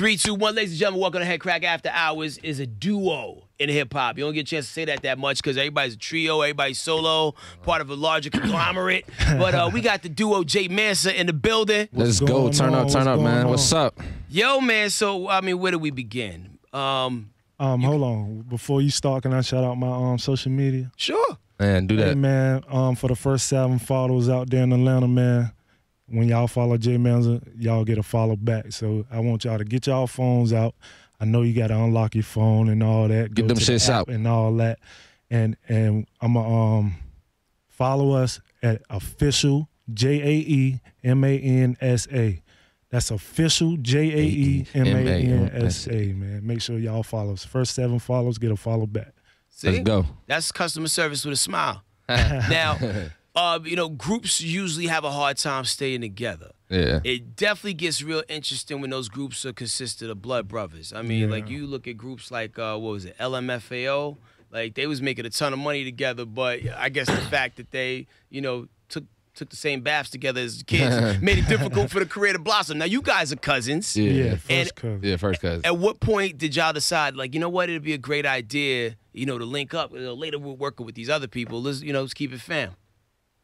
Three, two, one, ladies and gentlemen, welcome to Headkrack After Hours is a duo in hip hop. You don't get a chance to say that that much because everybody's a trio, everybody's solo, part of a larger conglomerate. but uh, we got the duo Jae Mansa in the building. Let's go. going Turn on? up, turn What's up, man. on? What's up? Yo, man. So I mean, where do we begin? Um, Um, hold on. Before you start, can I shout out my um social media? sure. Man, do Hey that. man, um, for the first seven followers out there in Atlanta, man. When y'all follow Jae Mansa, y'all get a follow back. So I want y'all to get y'all phones out. I know you gotta unlock your phone and all that. Get Go them to the shits out. and all that. And and I'ma um follow us at official J A E M A N S A. That's official J A E M A N S A, man. Make sure y'all follow us. First seven follows, get a follow back. See? Let's go. That's customer service with a smile. now, uh, you know, groups usually have a hard time staying together. Yeah. It definitely gets real interesting when those groups are consisted of blood brothers. I mean, Yeah. like you look at groups like uh, what was it, LMFAO? Like they was making a ton of money together, but I guess the fact that they, you know, took took the same baths together as kids made it difficult for the career to blossom. Now you guys are cousins. Yeah. Yeah, Yeah, first And- cousin. first cousin. At what point did y'all decide, like, you know what, it'd be a great idea, you know, to link up? You know, later we're working with these other people. Let's, you know, let's keep it fam.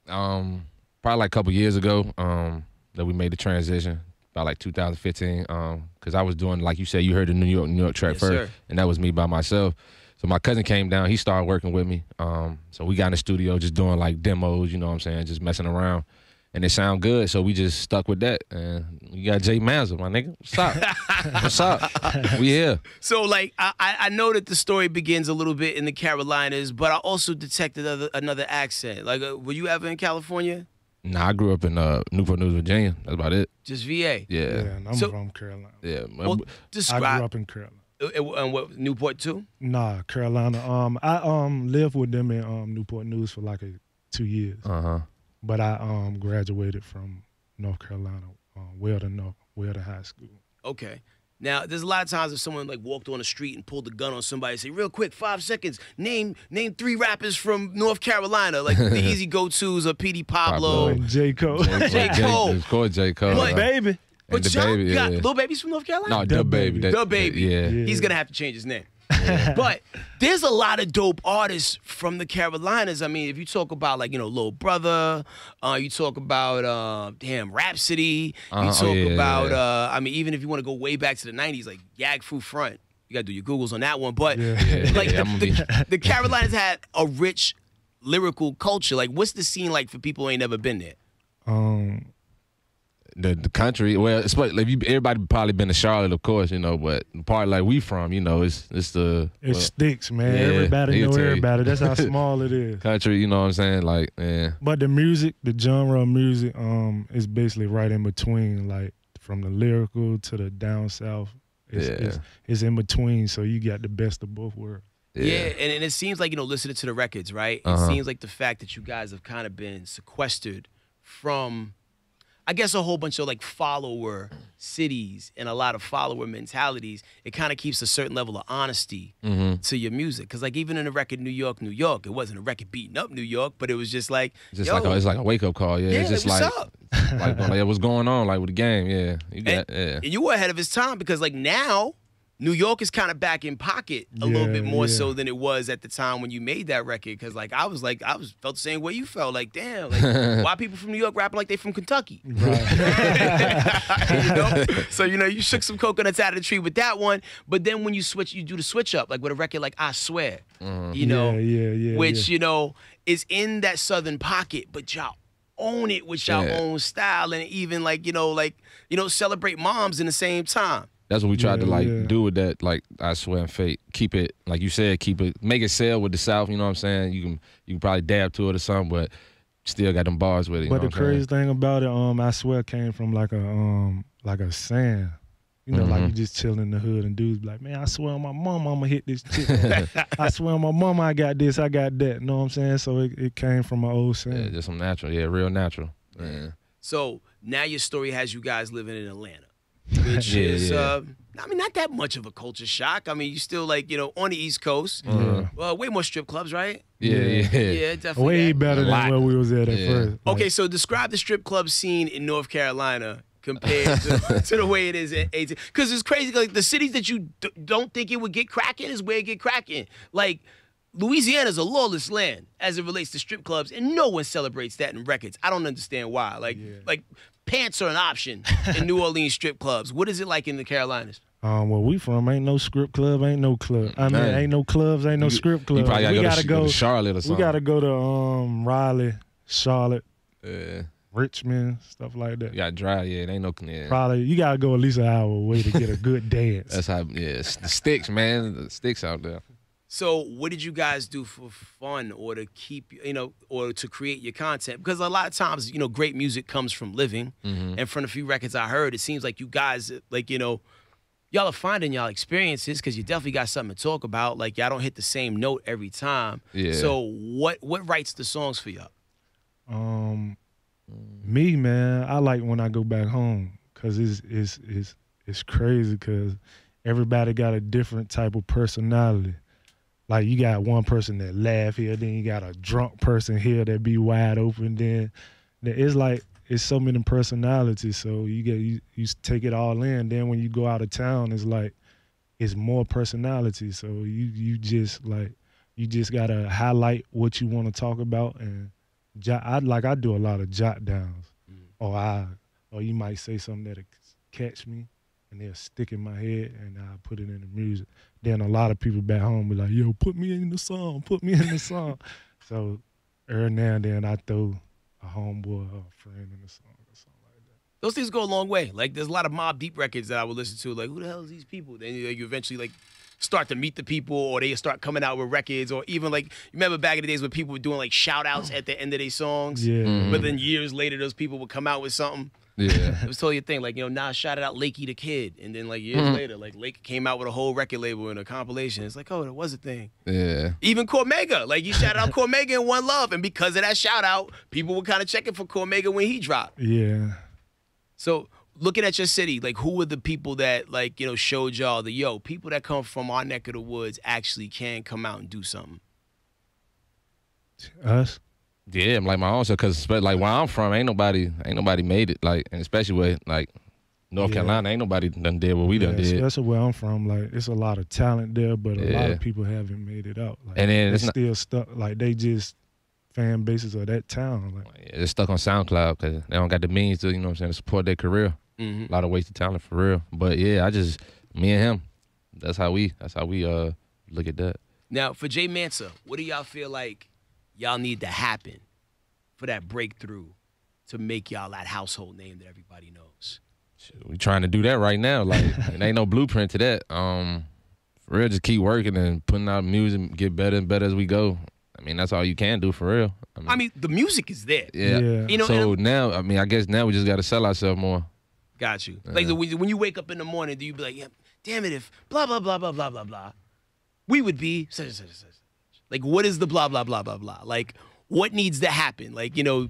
Um, probably like a couple years ago, um, that we made the transition. About like 2015, um, because I was doing like you said, you heard the New York, New York track Yes, first, sir. and that was me by myself. So my cousin came down, he started working with me. Um, so we got in the studio just doing like demos, you know what I'm saying, just messing around. And it sound good, so we just stuck with that. And we got Jae Mansa, my nigga. What's up? What's up? We here. So, like, I, I I know that the story begins a little bit in the Carolinas, but I also detected other, another accent. Like, uh, were you ever in California? Nah, I grew up in uh, Newport News, Virginia. That's about it. Just VA. Yeah, Yeah, yeah. and I'm So- from Carolina. Yeah. Well, I describe. grew up in Carolina. uh, uh, what, Newport too? Nah, Carolina. Um, I um lived with them in um Newport News for like a, two years, Uh huh. But I um graduated from North Carolina, um, Weldon North, Weldon High School. Okay. Now, there's a lot of times if someone like walked on the street and pulled a gun on somebody, say, real quick, five seconds, name name three rappers from North Carolina. Like the easy go-tos are Petey Pablo. Pablo. And J Cole, J. Cole. Of course, J. Cole. But- uh, baby. But the y'all baby, got yeah. Lil Baby's from North Carolina? No, the baby. Baby. That- DaBaby. Yeah. Yeah. He's gonna have to change his name. but there's a lot of dope artists from the Carolinas. I mean, if you talk about like you know Little Brother, uh, you talk about uh, damn Rapsody, you Uh-huh. talk Oh, yeah, about yeah. uh, I mean, even if you want to go way back to the '90s, like Yaggfu Front, you gotta do your googles on that one. But Yeah. Yeah, like yeah, the, I'ma the, the Carolinas had a rich lyrical culture. Like, what's the scene like for people who ain't never been there? Um, the the country. Well, it's like you, everybody probably been to Charlotte, of course, you know, but the part like we from, you know, it's it's the it well, sticks, man. yeah, everybody he'll know tell everybody. That's how small it is. country. You know what I'm saying? Like, yeah, But the music, the genre of music, um, is basically right in between, like from the lyrical to the down south. It's, Yeah. it's, it's in between, so you got the best of both worlds. Yeah, and, and it seems like, you know, listening to the records, right? It Uh-huh. seems like the fact that you guys have kind of been sequestered from, I guess, a whole bunch of like follower cities and a lot of follower mentalities. It kind of keeps a certain level of honesty Mm-hmm. to your music. Because, like, even in the record New York, New York, it wasn't a record beating up New York, but it was just like, just like a, it's like a wake up call. Yeah, yeah, it's just what's like up? like, like what's going on, like with the game. Yeah, you got yeah. And you were ahead of his time because, like, now New York is kind of back in pocket a little bit more yeah. so than it was at the time when you made that record. Because, like, I was like, I was felt the same way you felt. Like, damn, like, why people from New York rapping like they from Kentucky? you know? So you know, you shook some coconuts out of the tree with that one. But then when you switch, you do the switch up, like with a record like I Swear, mm-hmm. you know, yeah, yeah, yeah. which yeah. you know is in that southern pocket, but y'all own it with Yeah. own style and even like you know like you know celebrate moms in the same time. That's what we tried to like yeah. do with that. Like I swear and fate, keep it like you said, keep it, make it sell with the South. You know what I'm saying? You can you can probably dab to it or something, but still got them bars with it. You But know the what I'm saying? crazy thing about it, um, I swear came from like a um like a saying. You know, like Mhm. you just chilling in the hood and dudes be like, man, I swear on my mom, I'ma hit this chick. I swear on my mom, I got this, I got that. You know what I'm saying? So it, it came from my old Yeah, saying. just some natural. Yeah, real natural. Yeah. So now your story has you guys living in Atlanta, which Yeah, is yeah. uh, I mean not that much of a culture shock. I mean you still like you know on the East Coast, Uh-huh. well way more strip clubs, right? Yeah, yeah. Yeah, definitely. Way that. better than where we was at at Yeah. first. Like, Okay, so describe the strip club scene in North Carolina compared to, to the way it is at 18. Because it's crazy. Like the cities that you d- don't think it would get cracking is where it get cracking. Like Louisiana is a lawless land as it relates to strip clubs, and no one celebrates that in records. I don't understand why. Like, like pants are an option in New Orleans strip clubs. What is it like in the Carolinas? Um, where we from ain't no script club, ain't no club. I mean, Man. ain't no clubs, ain't no You- script You club. probably gotta we go, gotta to, go. to Charlotte or something. we gotta go to um Raleigh, Charlotte, Yeah. Richmond, stuff like that. You got dry. Yeah, it ain't no. Yeah. Probably you gotta go at least an hour away to get a good dance. That's how. Yeah, the sticks, man. The sticks out there. So, what did you guys do for fun or to keep, you know, or to create your content? Because a lot of times, you know, great music comes from living. And from the few records I heard, it seems like you guys, like, you know, y'all are finding y'all experiences because you definitely got something to talk about. Like, y'all don't hit the same note every time. Yeah. So, what what writes the songs for y'all? Um, me man, I like when I go back home because it's it's it's it's crazy because everybody got a different type of personality. Like you got one person that laugh here, then you got a drunk person here that be wide open. Then it's like it's so many personalities. So you get you you take it all in. Then when you go out of town, it's like it's more personality. So you you just like you just gotta highlight what you want to talk about and jot. I like I do a lot of jot downs, mm. or I or you might say something that'll catch me and they'll stick in my head and I put it in the music. Then a lot of people back home be like, "Yo, put me in the song, put me in the song." so every now and then I throw a homeboy or a friend in the song or something like that. Those things go a long way. Like, there's a lot of Mobb Deep records that I would listen to. Like, who the hell is these people? Then you, you eventually, like, start to meet the people or they start coming out with records or even like you remember back in the days when people were doing like shout outs at the end of their songs? Yeah. Mm-hmm. but then years later those people would come out with something? Yeah. it was totally a thing like you know Nas shouted out Lakey the Kid. And then like years mm-hmm. later like Lake came out with a whole record label and a compilation. It's like oh that was a thing. Yeah. even Cormega like you shouted out Cormega in One Love. And because of that shout out people were kind of checking for Cormega when he dropped. Yeah. so looking at your city, like who were the people that like you know showed y'all the yo people that come from our neck of the woods actually can come out and do something. Us. Yeah, I'm like my own self, cause like where I'm from, ain't nobody, ain't nobody made it. Like, and especially with like North Yeah. Carolina, ain't nobody done did what we yeah, done did. Especially where I'm from, like it's a lot of talent there, but a lot of people haven't made it out. Like, And then they're it's not- still stuck. Like they just fan bases of that town. Like Yeah, They're stuck on SoundCloud because they don't got the means to, you know what I'm saying, to support their career. Mm-hmm. A lot of wasted talent for real. But yeah, I just me and him. That's how we. That's how we uh look at that. Now for Jae Mansa, what do y'all feel like y'all need to happen for that breakthrough to make y'all that household name that everybody knows? Shit, we trying to do that right now. Like it ain't no blueprint to that. Um, for real, just keep working and putting out music, get better and better as we go. I mean, that's all you can do for real. I mean, the music is there. yeah. Yeah. You know, so now, I mean, I guess now we just got to sell ourselves more. Got you. Like when when you wake up in the morning, do you be like, yeah, damn it, if blah blah blah blah blah blah blah, we would be such and such and such. Like, what is the blah blah blah blah blah? Like, what needs to happen? Like, you know,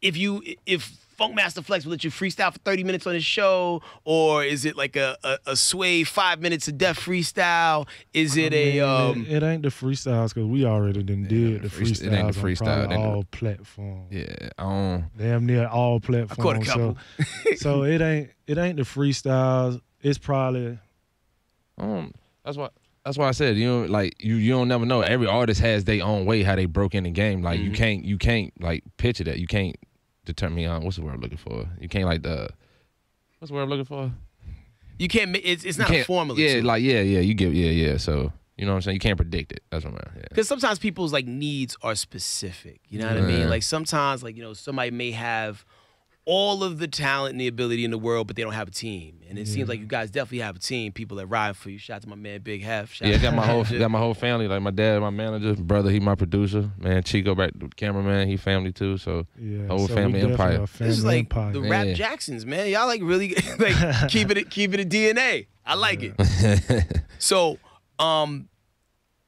if you if Funkmaster Flex will let you freestyle for 30 minutes on his show, or is it like a, a, a sway five minutes of death freestyle? Is it a um it, it ain't the freestyles because we already done did the freest- freestyles. it ain't the on freestyle, probably it ain't the- all platforms. Yeah, I don't. Damn near all I caught a platforms. couple. So, so it ain't it ain't the freestyles. It's probably Um, that's why. That's why I said you know, like you you don't never know. Every artist has their own way how they broke in the game. Like you Mhm. can't you can't like picture that. You can't determine on what's the word I'm looking for. You can't like the what's the word I'm looking for. you can't. It's it's not a formula. Yeah, like yeah, yeah. You get yeah, yeah. So you know what I'm saying. You can't predict it. That's what I'm. Yeah. Because sometimes people's like needs are specific. You know what I mean? Like sometimes, like you know, somebody may have all of the talent and the ability in the world, but they don't have a team. And it seems like you guys definitely have a team. People that ride for you. Shout out to my man Big Hef. Shout Yeah, I out got to my whole got my whole family. Like my dad, my manager, brother, he my producer. Man, Chico, back the cameraman, he family too. So yeah. Whole so family we definitely empire. family This is like empire. the rap Yeah. Jacksons, man. Y'all like really like keeping it keeping it a DNA. I like it. So, um,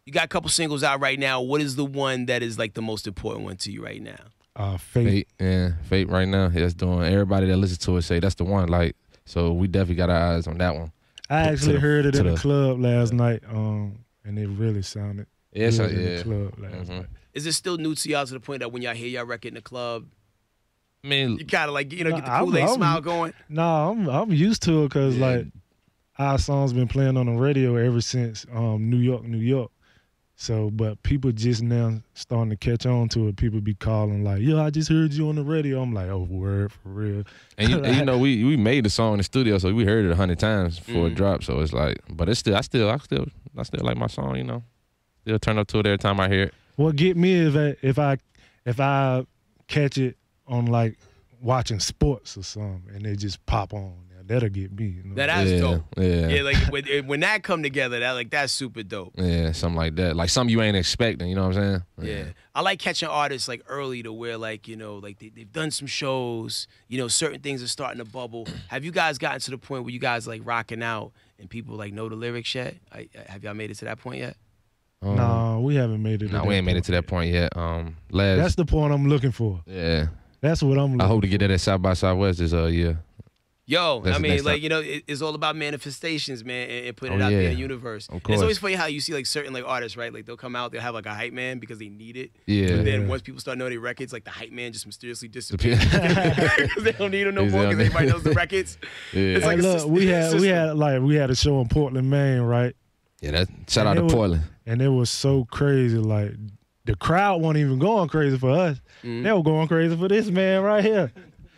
you got a couple singles out right now. What is the one that is like the most important one to you right now? Uh, fate. Fate, yeah, Fate right now. That's doing everybody that listens to it say that's the one. Like, so we definitely got our eyes on that one. I to actually the- heard it in the, the- club last night, um, and it really sounded Yeah, so, good in yeah. the club last Mhm. night. Is it still new to y'all to the point that when y'all hear y'all record in the club, I mean, You kind of like you know get the Nah, I'm- Kool Aid I'm- smile going. Nah, I'm I'm used to it because Yeah. like our song's been playing on the radio ever since um, New York, New York. So, but people just now starting to catch on to it. People be calling like, "Yo, I just heard you on the radio." I'm like, "Oh, word for real." and you, and you know, we we made the song in the studio, so we heard it a hundred times before it Mhm. dropped. So it's like, but it's still, I still, I still, I still like my song. You know, still turn up to it every time I hear it. What get me is that if I if I catch it on like watching sports or something, and they just pop on, now that'll get me. You know? That that's yeah, dope. yeah, Yeah, like when, when that come together, that like that's super dope. yeah, something like that. Like something you ain't expecting. You know what I'm saying? Yeah. I like catching artists like early to where like, you know, like they, they've done some shows, you know, certain things are starting to bubble. Have you guys gotten to the point where you guys like rocking out and people like know the lyrics yet? I, have y'all made it to that point yet? Um, Nah, we haven't made it. to nah, we ain't made it to that yet. point yet. Um, last, That's the point I'm looking for. yeah. That's what I'm. Looking I hope to get that at South by Southwest this uh year. Yo, That's I mean, like time. you know, it, it's all about manifestations, man, and, and putting Oh, it out there in the universe. Of it's always funny how you see like certain like artists, right? Like they'll come out, they'll have like a hype man because they need it. Yeah. But then Yeah. once people start knowing their records, like the hype man just mysteriously disappears because they don't need them no He's more because there. everybody knows the records. Yeah. It's like a look, system- we had we had like we had a show in Portland, Maine, right? yeah. That shout out And to was- Portland. And it was so crazy. Like the crowd wasn't even going crazy for us. Mhm. They were going crazy for this man right here.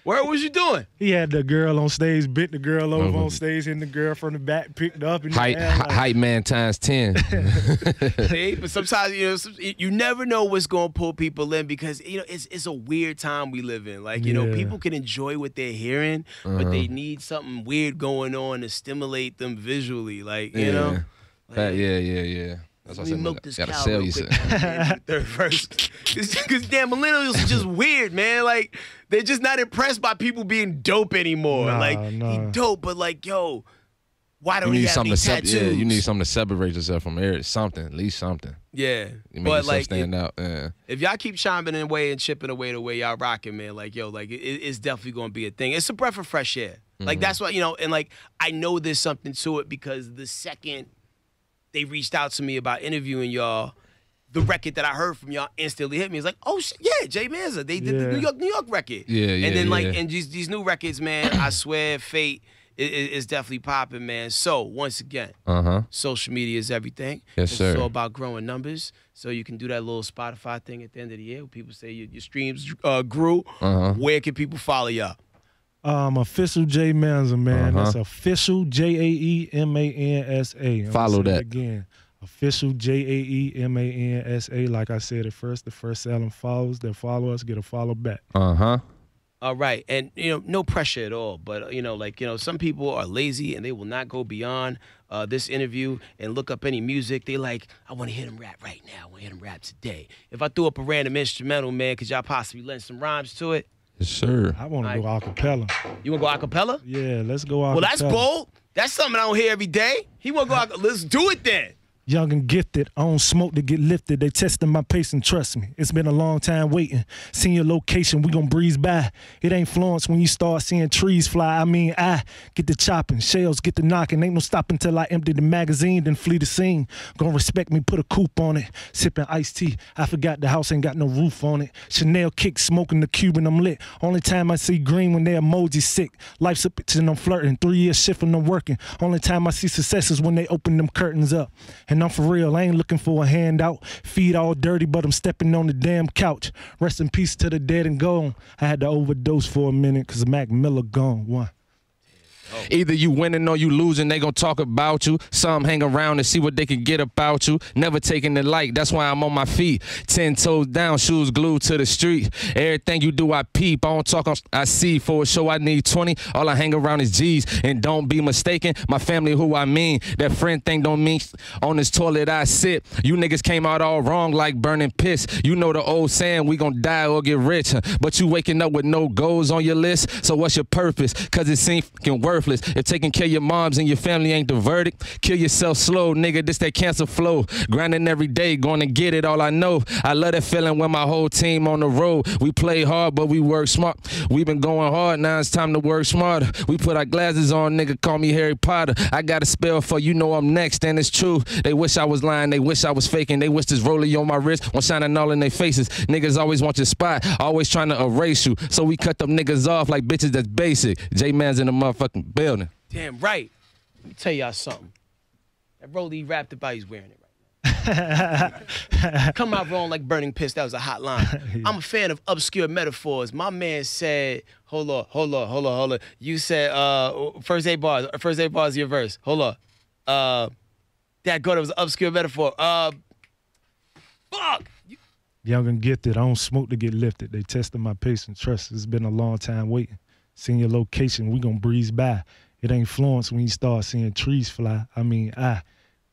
Where was you doing? He had the girl on stage, bit the girl over Oh. on stage, and the girl from the back picked up and Hype, like, hype man times ten. See, but sometimes you know you never know what's going to pull people in because you know it's it's a weird time we live in. Like you know, people can enjoy what they're hearing, Uh-huh. but they need something weird going on to stimulate them visually. Like you know, like, That- yeah, yeah, yeah. That's Let what I me said. milk this Gotta cow sell real you quick. something. Third verse, because damn millennials are just weird, man. Like they're just not impressed by people being dope anymore. Nah, like he dope, but like yo, why don't he need have something to these sep- tattoos? yeah, you need something to separate yourself from every something, at least something. Yeah, You make but like stand out. Yeah. if y'all keep chiming away and chipping away the way y'all rocking, man, like yo, like it, it's definitely gonna be a thing. It's a breath of fresh air. Like mm-hmm. that's what you know, and like I know there's something to it because the second they reached out to me about interviewing y'all, the record that I heard from y'all instantly hit me. It's like, oh shit, yeah, Jae Mansa, they did the New York, New York record. Yeah, yeah, And then like, and these these new records, man, I swear, Fate is, is definitely popping, man. So once again, Uh huh. social media is everything. Yes, it's sir. all about growing numbers. So you can do that little Spotify thing at the end of the year. Where people say your, your streams uh, grew. Uh huh. Where can people follow y'all? Um, official Jae Mansa, man. Uh-huh. That's official J A E M A N S A. I'm gonna Follow that. again. Official J A E M A N S A. Like I said at first, the first selling follows that follow us get a follow back. Uh huh. All right, and you know, no pressure at all. But you know, like you know, some people are lazy and they will not go beyond uh, this interview and look up any music. They like, I want to hear them rap right now. I want to hear them rap today. If I threw up a random instrumental, man, could y'all possibly lend some rhymes to it? Yes, sir. I want to Aight. go acapella. You want to go acapella? Yeah, let's go acapella. Well, that's bold. That's something I don't hear every day. He want to go. Ac- Let's do it then. Young and gifted, I don't smoke to get lifted. They testing my pace and trust me. It's been a long time waiting. Seeing your location, we gon' breeze by. It ain't Florence when you start seeing trees fly. I mean, I get the chopping, shells get the knocking. Ain't no stopping till I empty the magazine, then flee the scene. Gon' respect me, put a coupe on it. Sipping iced tea. I forgot the house ain't got no roof on it. Chanel kick, smoking the Cuban, I'm lit. Only time I see green when they emoji sick. Life's a bitch and I'm flirting. Three years shift and I'm working. Only time I see success is when they open them curtains up. And I'm for real, I ain't looking for a handout. Feet all dirty, but I'm stepping on the damn couch. Rest in peace to the dead and gone. I had to overdose for a minute because Mac Miller gone. One. Either you winning or you losing, they gonna talk about you. Some hang around and see what they can get about you. Never taking the light, that's why I'm on my feet. Ten toes down, shoes glued to the street. Everything you do, I peep. I don't talk, I see. For a show, I need 20. All I hang around is G's. And don't be mistaken, my family who I mean. That friend thing don't mean on this toilet I sit. You niggas came out all wrong like burning piss. You know the old saying, we gon' die or get rich. But you waking up with no goals on your list. So what's your purpose? Cause it seems fucking worthless. Selfless. If taking care of your moms and your family ain't the verdict, kill yourself slow, nigga. This that cancer flow. Grinding every day, going to get it. All I know, I love that feeling when my whole team on the road. We play hard, but we work smart. We been going hard, now it's time to work smarter. We put our glasses on, nigga. Call me Harry Potter. I got a spell for you know I'm next, and it's true. They wish I was lying, they wish I was faking. They wish this rollie on my wrist was shining all in their faces. Niggas always want your spot, always trying to erase you. So we cut them niggas off like bitches that's basic. J Man's in the motherfucking building. Damn right. Let me tell y'all something. That roll he rapped about, he's wearing it right now. Come out wrong like burning piss. That was a hot line. I'm a fan of obscure metaphors. My man said, "Hold on, hold on, hold on, hold on." You said, uh, first eight bars. First eight bars, your verse. Hold on. Uh, that go. That was an obscure metaphor. Uh, fuck. You- Young and gifted. I don't smoke to get lifted. They tested my patience. Trust. It's been a long time waiting. Seeing your location, we gonna breeze by. It ain't Florence when you start seeing trees fly. I mean, I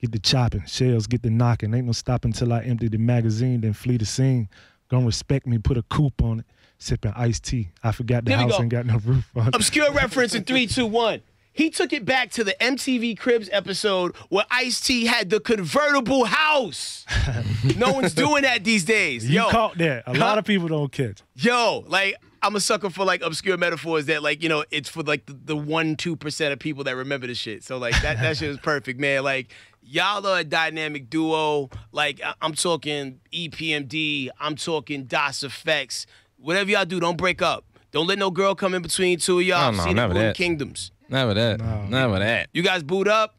get the chopping, shells get the knocking. Ain't no stopping till I empty the magazine, then flee the scene. Gonna respect me, put a coupe on it. Sipping iced tea. I forgot the house ain't got no roof on it. Obscure reference in three, two, one. He took it back to the MTV Cribs episode where Ice T had the convertible house. no one's doing that these days. You Yo, caught that. A lot of people don't catch. yo, like I'm a sucker for like obscure metaphors that like you know it's for like the, the one two percent of people that remember the shit. So like that that shit was perfect, man. Like y'all are a dynamic duo. Like I- I'm talking E EPMD. I'm talking Das EFX. Whatever y'all do, don't break up. Don't let no girl come in between two of y'all. Oh, I've no, seen it never that. Kingdoms. Never that. No. Never that. You guys boot up.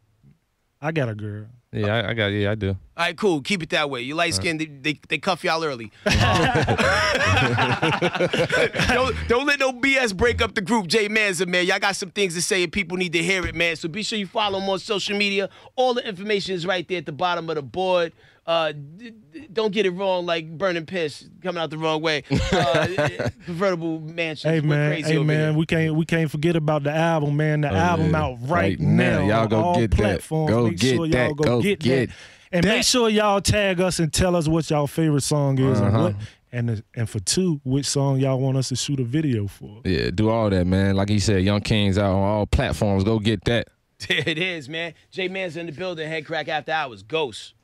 I got a girl. Yeah, I, I got. Yeah, I do. All right, cool. Keep it that way. You light skinned, they, they, they cuff y'all early. don't, don't let no BS break up the group. Jae Mansa, man. Y'all got some things to say and people need to hear it, man. So be sure you follow him on social media. All the information is right there at the bottom of the board. Uh, d- d- don't get it wrong, like burning piss coming out the wrong way. Uh, convertible mansion. Hey man, crazy hey man, here. we can't we can't forget about the album, man. The album yeah. out right, Right now. now. Y'all on go all get that. platforms. Go make get sure y'all that. go, Go get, get that. And that. make sure y'all tag us and tell us what y'all favorite song is and Uh-huh. what and and for two, which song y'all want us to shoot a video for. Yeah, do all that, man. Like he said, Young Kings out on all platforms. Go get that. There it is, man. Jay Man's in the building. Headkrack after hours. Ghost.